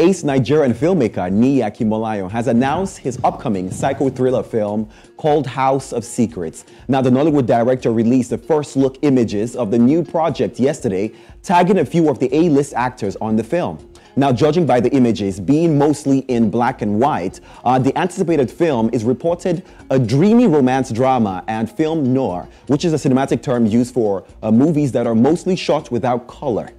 Ace Nigerian filmmaker Niyi Akinmolayan has announced his upcoming psycho thriller film called House of Secrets. Now, the Nollywood director released the first look images of the new project yesterday, tagging a few of the A-list actors on the film. Now, judging by the images being mostly in black and white, uh, the anticipated film is reported a dreamy romance drama and film noir, which is a cinematic term used for uh, movies that are mostly shot without color.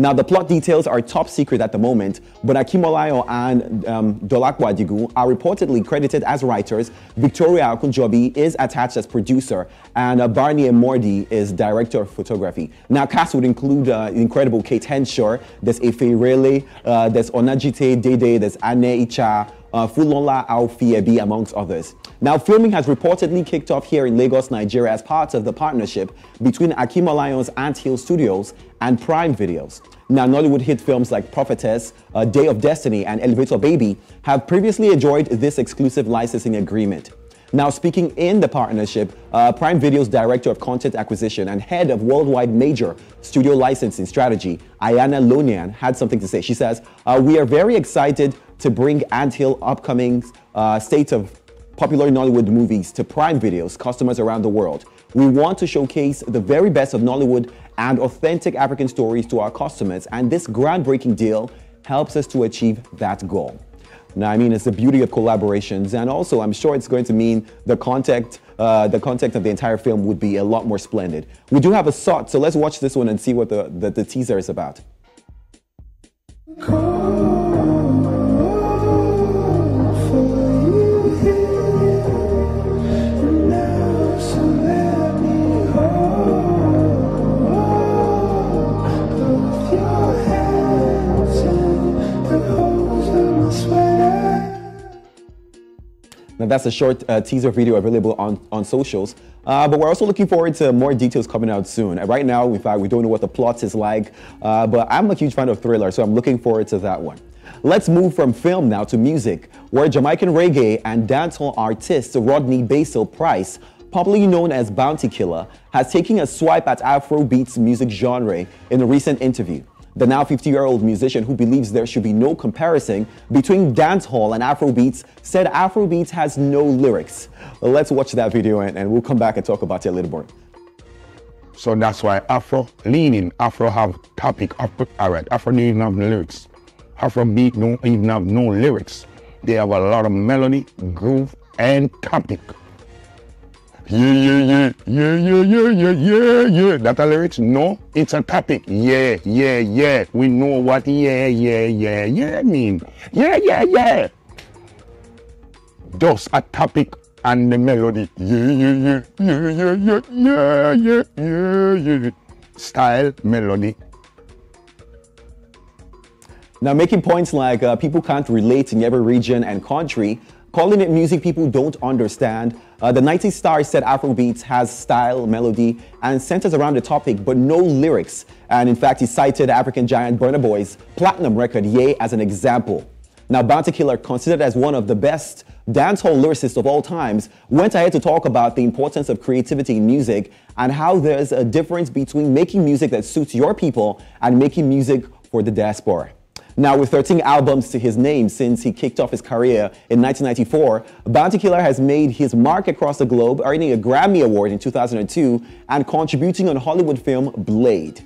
Now, the plot details are top secret at the moment, but Akinmolayan and um, Dolapo are reportedly credited as writers. Victoria Akujobi is attached as producer, and uh, Barney Mordi is director of photography. Now, cast would include uh, incredible Kate Henshaw, there's Efe Rele, uh, there's Onajite Dede, there's Anne Icha, uh, Funlola Aofiyebi, amongst others. Now, filming has reportedly kicked off here in Lagos, Nigeria, as part of the partnership between Akinmolayan's Ant Hill Studios and Prime Videos. Now, Nollywood hit films like Prophetess, uh, Day of Destiny, and Elevator Baby have previously enjoyed this exclusive licensing agreement. Now, speaking in the partnership, uh, Prime Video's Director of Content Acquisition and Head of Worldwide Major Studio Licensing Strategy, Ayana Lonian, had something to say. She says, uh, We are very excited to bring Ant Hill upcoming uh, state of popular Nollywood movies to Prime Video's customers around the world. We want to showcase the very best of Nollywood and authentic African stories to our customers, and this groundbreaking deal helps us to achieve that goal. Now, I mean, it's the beauty of collaborations, and also I'm sure it's going to mean the content, uh, the content of the entire film would be a lot more splendid. We do have a shot, so let's watch this one and see what the, the, the teaser is about. Now that's a short uh, teaser video available on, on socials. Uh, but we're also looking forward to more details coming out soon. right now, in fact, we don't know what the plot is like, uh, but I'm a huge fan of Thriller, so I'm looking forward to that one. Let's move from film now to music, where Jamaican reggae and dancehall artist Rodney Basil Price popularly known as Bounty Killer, has taken a swipe at Afrobeats music genre in a recent interview. The now 50-year-old musician who believes there should be no comparison between dancehall and Afrobeats said Afrobeats has no lyrics. Let's watch that video and, and we'll come back and talk about it a little more. So that's why Afro leaning, Afro have topic, Afro, all right, Afro don't even have lyrics. Afrobeat don't even have no lyrics. They have a lot of melody, groove, and topic. Yeah, yeah, yeah, yeah, yeah, yeah, yeah, yeah, yeah. That a lyrics? No, it's a topic. Yeah, yeah, yeah. We know what yeah, yeah, yeah, yeah mean. Yeah, yeah, yeah. Just a topic and the melody. Yeah, yeah, yeah, yeah, yeah, yeah, yeah, yeah, yeah, yeah. Style, melody. Now, making points like uh, people can't relate in every region and country calling it music people don't understand. Uh, the 90s star said Afrobeats has style, melody, and centers around the topic, but no lyrics. And in fact, he cited African giant Burna Boy's platinum record, Ye, as an example. Now, Bounty Killer, considered as one of the best dancehall lyricists of all times, went ahead to talk about the importance of creativity in music and how there's a difference between making music that suits your people and making music for the diaspora. Now, with 13 albums to his name since he kicked off his career in 1994, Bounty Killer has made his mark across the globe, earning a Grammy Award in 2002 and contributing on Hollywood film Blade.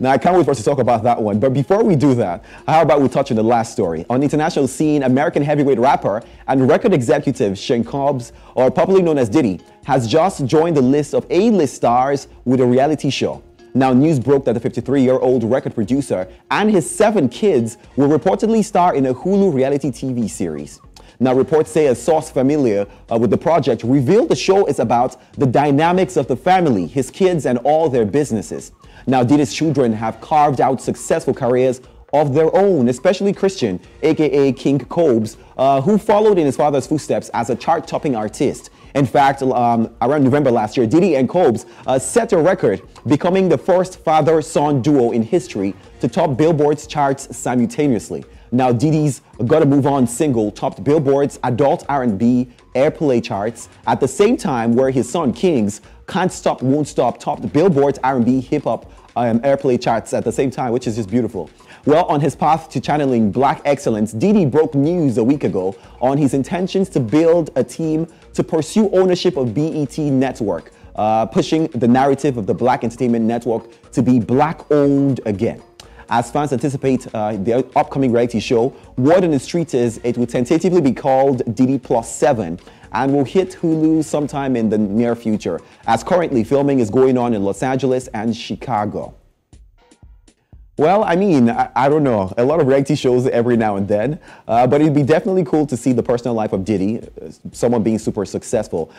Now, I can't wait for us to talk about that one. But before we do that, how about we touch on the last story? On the international scene, American heavyweight rapper and record executive Sean Combs, or popularly known as Diddy, has just joined the list of A-list stars with a reality show. Now, news broke that the 53-year-old record producer and his seven kids will reportedly star in a Hulu reality TV series. Now, reports say a source familiar uh, with the project revealed the show is about the dynamics of the family, his kids, and all their businesses. Now, Diddy's children have carved out successful careers of their own, especially Christian, aka King Combs, uh, who followed in his father's footsteps as a chart-topping artist. In fact, um, around November last year, Diddy and Cobes uh, set a record, becoming the first father-son duo in history to top Billboard's charts simultaneously. Now, Diddy's Gotta Move On single topped Billboard's adult R&B airplay charts at the same time where his son King's Can't Stop Won't Stop topped the Billboard's R&B hip hop um, airplay charts at the same time, which is just beautiful. Well, on his path to channeling black excellence, Diddy broke news a week ago on his intentions to build a team to pursue ownership of BET Network, uh, pushing the narrative of the Black Entertainment Network to be black owned again. As fans anticipate uh, the upcoming reality show, word on the street is it will tentatively be called Diddy Plus 7 and will hit Hulu sometime in the near future, as currently filming is going on in Los Angeles and Chicago. Well, I mean, I, I, don't know. A lot of reality shows every now and then, uh, but it'd be definitely cool to see the personal life of Diddy, uh, someone being super successful.